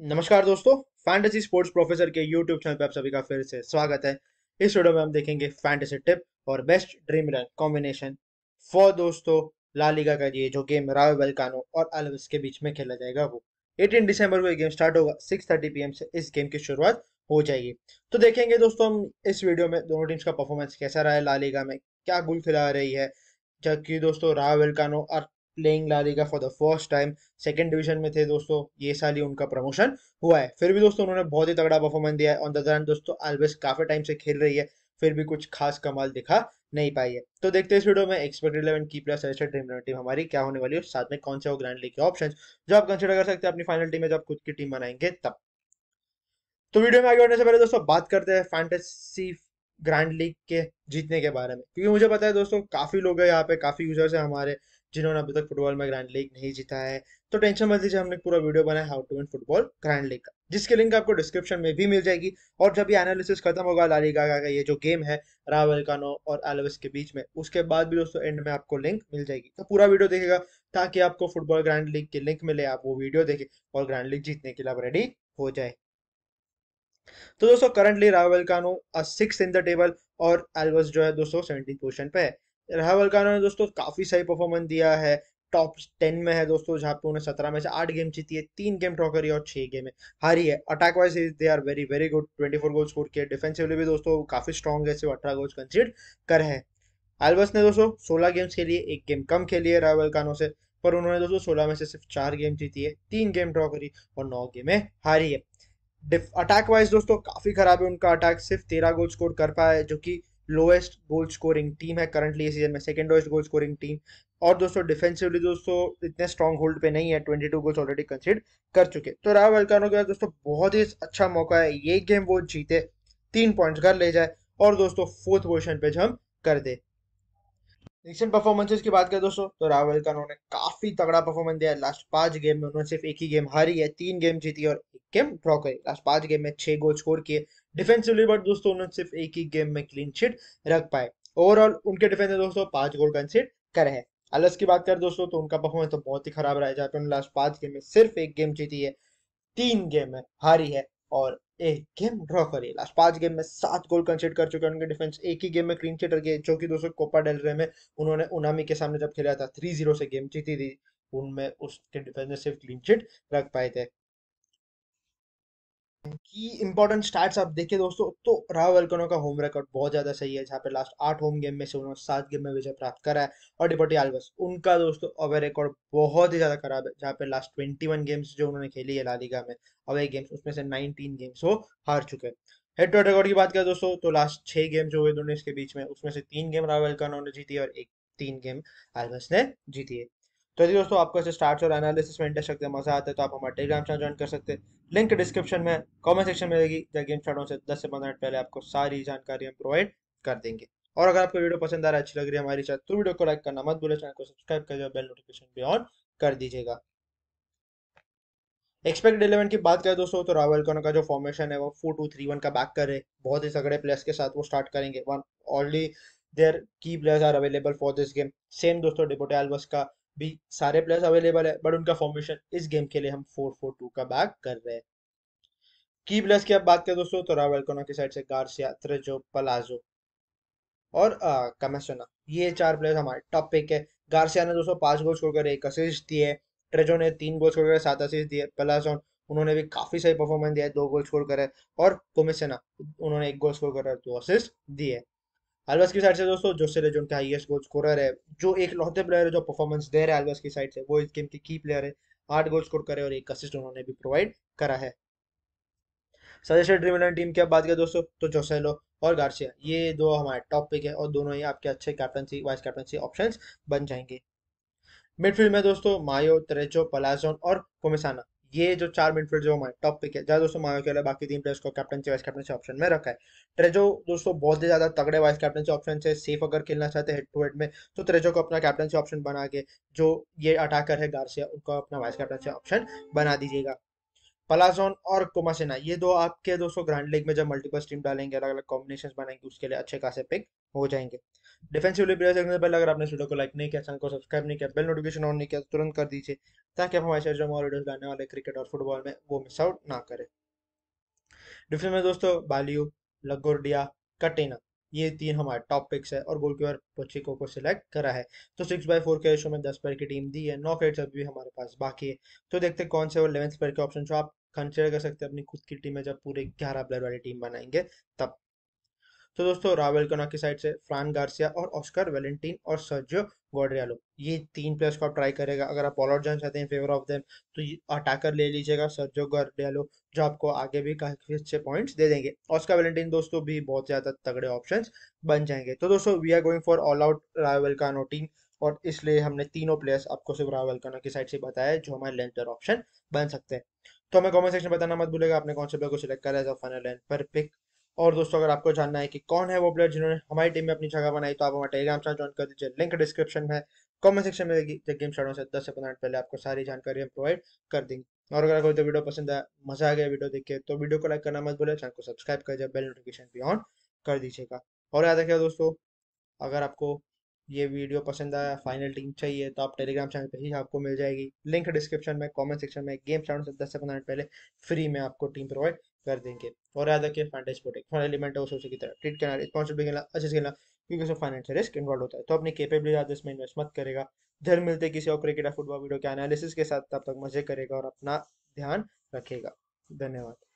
नमस्कार दोस्तों fantasy sports professor के यूट्यूब चैनल पे आप सभी का फिर से स्वागत है। इस वीडियो में हम देखेंगे फैंटेसी टिप और best dream run combination for दोस्तों ला लीगा का ये जो गेम राव वेलकानो और अलविस के बीच में खेला जाएगा वो। 18 दिसंबर को ये गेम स्टार्ट होगा 6:30 पीएम से इस गेम की शुरुआत हो जाएगी। तो देखेंगे दोस्तों हम इस वीडियो में दोनों टीम्स का परफॉर्मेंस कैसा रहा है ला लीगा में, क्या गुल खिला रही है, जबकि दोस्तों राव वेलकानो और playing La Liga for the first time second division में थे दोस्तों, ये साल ही उनका प्रमोशन हुआ है। फिर भी दोस्तों उन्होंने बहुत ही तगड़ा परफॉर्मेंस दिया है। ऑन द दोस्तों अल्वेस काफ़ी टाइम से खेल रही है, फिर भी कुछ खास कमाल दिखा नहीं पाई है। तो देखते हैं इस वीडियो में एक्सपेक्टेड इलेवन की प्लस ड्रीम टीम हमारी क्या होने वाली है साथ में कौन से वो ग्रैंड लीग के ऑप्शन जो आप कंसिडर कर सकते हैं अपनी फाइनल टीम में जब खुद की टीम बनाएँगे तब। तो वीडियो में आगे बढ़ने से पहले दोस्तों, बात करते हैं फैंटेसी ग्रैंड लीग के जीतने के बारे में। क्योंकि मुझे पता है दोस्तों, काफ़ी लोग हैं यहाँ पे, काफ़ी यूज़र्स हैं हमारे। जिन्होंने अभी तक फुटबॉल में ग्रैंड लीग नहीं जीता है। तो टेंशन मत लीजिए, हमने पूरा वीडियो बनाया how to win football grand league का। जिसकी लिंक आपको डिस्क्रिप्शन में भी मिल जाएगी। और जब ये एनालिसिस खत्म होगा लालीगा का ये जो गेम है, रावल कानो और एलविस के बीच में, उसके बाद भी दोस्तों एंड में आपको लिंक मिल जाएगी। तो पूरा वीडियो देखेगा ताकि आपको फुटबॉल ग्रैंड लीग की लिंक मिले, आप वो वीडियो देखे और ग्रैंड लीग जीतने के लिए आप रेडी हो जाए। तो दोस्तों करंटली रावल कानो सिक्स इन द टेबल और एल्वस जो है दोस्तों सेवनटीन पोजिशन पे है। रावल कानो ने दोस्तों काफ़ी सही परफॉर्मेंस दिया है। टॉप टेन में है दोस्तों, जहाँ पे उन्हें सत्रह में से आठ गेम जीती है, तीन गेम ड्रॉ करी और छह गेम हारी है attack wise they are very very good twenty four goal score किए डिफेंसिवली भी दोस्तों काफ़ी स्ट्रॉन्ग है, सिर्फ़ अठारह गोल्स कंसीड कर है। एल्बस ने दोस्तों सोलह गेम्स के लिए एक गेम कम खेली है रावल कानो से, पर उन्होंने दोस्तों सोलह में से सिर्फ़ चार गेम जीती है, तीन गेम ड्रॉ करी और नौ गेमें हारी है। अटैक वाइज दोस्तों काफ़ी खराब है उनका अटैक सिर्फ़ तेरह गोल स्कोर कर पाया है जो कि लोएस्ट गोल स्कोरिंग टीम है करंटली सीज़न में second lowest goal scoring team और दोस्तों डिफेंसिवली दोस्तों, इतने स्ट्रॉन्ग होल्ड पे नहीं है 22 गोल्स ऑलरेडी कंसीड कर चुके। तो राव अल्कानो के पास दोस्तों, बहुत ही अच्छा मौका है, ये गेम वो जीते, तीन पॉइंट्स घर ले जाए, और दोस्तों फोर्थ पोजिशन पे जम कर दे। रिसेंट परफॉर्मेंसेस की बात करें दोस्तों तो रावल का उन्होंने काफ़ी तगड़ा परफॉर्मेंस दिया लास्ट पाँच गेम में उन्होंने सिर्फ़ एक ही गेम हारी है, तीन गेम जीती और गेम ड्रॉ करी। लास्ट पाँच गेम में छह गोल स्कोर किए। डिफेंसिवली बट दोस्तों, उन्होंने सिर्फ़ एक ही गेम में क्लीन शीट रख पाए। ओवरऑल उनके डिफेंस में दोस्तों पाँच गोल कंसीड करे हैं। अलस की बात करें दोस्तों तो उनका परफॉर्मेंस तो बहुत ही खराब रहा है, जहाँ पे उन्होंने लास्ट पाँच गेम में सिर्फ़ एक गेम जीती है। तीन गेम में हारी है और एक गेम ड्रॉ करी। लास्ट पाँच गेम में सात गोल कंसीड कर चुके हैं उनके डिफेंस एक ही गेम में क्लीन शीट रखी है जो कि दोस्तों कोपा डेल रे में उन्होंने उनामी के सामने जब खेला था थ्री ज़ीरो से गेम जीती थी, उनमें उसके डिफेंस में सिर्फ़ क्लीन शीट रख पाए थे। की इंपॉर्टेंट स्टैट्स आप देखिए दोस्तों तो राव वेलकनो का होम रिकॉर्ड बहुत ज़्यादा सही है, जहाँ पे लास्ट आठ होम गेम में से उन्होंने सात गेम में विजय प्राप्त करा है। और डिपोटी आल्वस उनका दोस्तों अवे रिकॉर्ड बहुत ही ज़्यादा खराब है, जहाँ पे लास्ट ट्वेंटी वन गेम्स जो उन्होंने खेली है लालिगा में, अवे गेम्स उसमें से नाइनटीन गेम्स वो हार चुके हैं। हेड टू रिकॉर्ड की बात करें दोस्तों तो लास्ट छह गेम जो हुए दोनों इसके बीच में, उसमें से तीन गेम राव वेलकनो ने जीती और एक, तीन गेम आल्वस ने जीती है। तो यदि दोस्तों, आपको ऐसे स्टार्ट और एनालिसिस में इंटरेस्ट रखते मज़ा आता है तो आप हमारे टेलीग्राम चैनल ज्वाइन कर सकते हैं। लिंक डिस्क्रिप्शन में कमेंट सेक्शन में रहेगी जब गेम स्टार्ट होने से दस से पंद्रह मिनट पहले आपको सारी जानकारी हम प्रोवाइड कर देंगे। और अगर आपको वीडियो पसंद आ रहा है, अच्छी लग रही है हमारी चैनल तो वीडियो को लाइक करना मत भूले चैनल को सब्सक्राइब कर बेल नोटिफिकेशन भी ऑन कर दीजिएगा। एक्सपेक्ट इलेवन की बात करें दोस्तों तो रावल कौन का जो फॉर्मेशन है, वो फोर टू थ्री वन का बैक कर। रहे बहुत ही सगड़े प्लेयर्स के साथ वो स्टार्ट करेंगे। One already there key players are available for this game same दोस्तों डिपोटे एल्बस का भी सारे प्लेयर्स अवेलेबल है बट उनका फॉर्मेशन इस गेम के लिए हम फोर फोर टू का बैक कर रहे हैं। की प्लेयर्स की आप बात करें दोस्तों तो रावल कोना की साइड से गार्सिया त्रेजो पलाजो और कमेसोना ये चार प्लेयर्स हमारे टॉप पिक है। गार्सिया ने दोस्तों पाँच गोल स्कोर करे, एक असिस्ट दिए ट्रेजो ने तीन गोल स्कोर करे, सात असिस्ट दिए पलाजोन उन्होंने भी काफ़ी सही परफॉर्मेंस दिया है, दो गोल स्कोर करे और कोमिसेना उन्होंने एक गोल स्कोर करे दो असिस्ट दिए अलवस की साइड से दोस्तों, जो उनका हाईएस्ट गोल स्कोरर है, जो एक लौते प्लेयर है, जो परफॉर्मेंस दे रहे हैं अलवस की साइड से, वो इस गेम की की प्लेयर है। आठ गोल स्कोर करे और एक असिस्ट उन्होंने भी प्रोवाइड करा है। सजेस्टेड ड्रीम टीम की बात करें दोस्तों तो जोसेलो और गार्सिया ये दो हमारे टॉप पिक है और दोनों ही आपके अच्छे कैप्टनसी वाइस कैप्टनसी ऑप्शंस बन जाएँगे। मिडफील्ड में दोस्तों मायो त्रेचो पलाजोन और कोमिसाना ये जो चार मिडफील्ड जो हमारे टॉप पिक है ज़्यादा दोस्तों, मायो के बाकी तीन प्लेयर्स को कैप्टन वाइस कैप्टन ऑप्शन में रखा है। ट्रेजो दोस्तों, बहुत ही ज़्यादा तगड़े वाइस कैप्टन ऑप्शन से सेफ़ अगर खेलना चाहते हैं हेड टू हेड में तो ट्रेजो को अपना कैप्टन ऑप्शन बना के, जो ये अटाकर है गार्सिया उनको अपना वाइस कैप्टन ऑप्शन बना दीजिएगा। पलाजोन और कोमासेना ये दो आपके दोस्तों ग्रैंड लीग में जब मल्टीपल टीम डालेंगे अलग अलग कॉम्बिनेशन बनाएँगे, उसके लिए अच्छे खासे पिक हो जाएँगे। डिफेंसिवली प्लेयर देखने से पहले अगर आपने वीडियो को लाइक नहीं किया, चैनल को सब्सक्राइब नहीं किया बेल नोटिफिकेशन ऑन नहीं किया तो तुरंत कर दीजिए, ताकि आप हमारे शहर और वीडियोस लाने वाले क्रिकेट और फुटबॉल में, वो मिस आउट ना करें। डिफेंस में दोस्तों, बालियो लगोरडिया कटेना, ये तीन हमारे टॉप पिक्स है, और गोलकीपर पोचिको को सिलेक्ट करा है। तो सिक्स बाई फोर के रेशो में दस पर की टीम दी है नौ क्रेड्स अभी भी हमारे पास बाकी है। तो देखते हैं कौन से वो इलेवेंथ पर के ऑप्शन जो आप कंसिडर कर सकते हैं अपनी खुद की टीम में, जब पूरे ग्यारह प्लेयर वाली टीम बनाएँगे, तब। तो दोस्तों, रावल कोना की साइड से फ्रान गार्सिया और ऑस्कर वेलेंटीन और सर्जियो गोड्रियालो ये तीन प्लेयर्स को आप ट्राई करेगा। अगर आप ऑल आउट जाना चाहते हैं फेवर ऑफ़ देम तो अटैकर ले लीजिएगा सर्जियो गोड्रियालो जो आपको आगे भी काफ़ी अच्छे पॉइंट्स दे देंगे। ऑस्कर वेलेंटीन दोस्तों भी बहुत ज़्यादा तगड़े ऑप्शन बन जाएँगे। तो दोस्तों we are going for all out Rawal कानो टीम और इसलिए हमने तीनों प्लेयर्स आपको सिर्फ़ रावल कानो की साइड से बताया जो हमारे लेंथर ऑप्शन बन सकते हैं। तो हमें कमेंट सेक्शन बताना मत भूलेगा आपने कौन से प्लेयर को सिलेक्ट करा है फाइनल लेंथ पर पिक और दोस्तों, अगर आपको जानना है कि कौन है वो प्लेयर जिन्होंने हमारी टीम में अपनी जगह बनाई तो आप हमारे टेलीग्राम चैनल ज्वाइन कर दीजिए। लिंक डिस्क्रिप्शन में कमेंट सेक्शन में गेम स्टार्ट से दस से पंद्रह मिनट पहले आपको सारी जानकारी हम प्रोवाइड कर देंगे। और अगर कोई तो वीडियो पसंद आया, मज़ा आ गया वीडियो देख के तो वीडियो को लाइक करना मत भूले चैनल को सब्सक्राइब कर बेल नोटिफिकेशन भी ऑन कर दीजिएगा। और याद रखिए दोस्तों, अगर आपको ये वीडियो पसंद आया फाइनल टीम चाहिए तो आप टेलीग्राम चैनल पे ही आपको मिल जाएगी। लिंक डिस्क्रिप्शन में कमेंट सेक्शन में गेम स्टार्ट से दस से पंद्रह मिनट पहले फ्री में आपको टीम प्रोवाइड कर देंगे। और याद रखिए फैंटेज प्रोटेक्ट फन एलिमेंट है उसी की तरह ट्रीट करना रिस्पॉन्सिबल खेलना अच्छे से खेलना क्योंकि उसमें फाइनेंशियल रिस्क इन्वॉल्व होता है। तो अपनी केपेबिलिटी इसमें इन्वेस्ट मत करेगा। धर मिलते किसी और क्रिकेट या फुटबॉल वीडियो के एनालिसिस के साथ तब तक मज़े करेगा और अपना ध्यान रखेगा। धन्यवाद।